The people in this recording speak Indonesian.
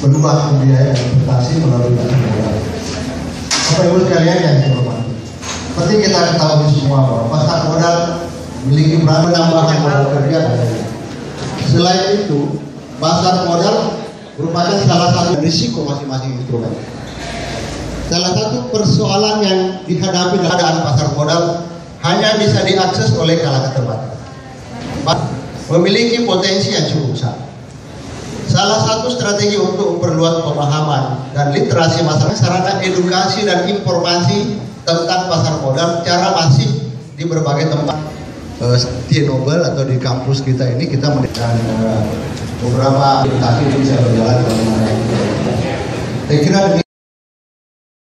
berubah biaya investasi melalui pasar modal. Bapak Ibu sekalian yang saya hormati, seperti kita ketahui semua bahwa pasar modal memiliki peran menambahkan modal kerja. Selain itu, pasar modal merupakan salah satu risiko masing-masing instrumen. Salah satu persoalan yang dihadapi keadaan pasar modal hanya bisa diakses oleh kalangan terbatas. Memiliki potensi yang cukup besar. Salah satu strategi untuk memperluas pemahaman dan literasi masyarakat sarana edukasi dan informasi tentang pasar modal secara masif di berbagai tempat. Uh, di Nobel atau di kampus kita ini kita mendirikan uh, beberapa edukasi bisa berjalan Saya kira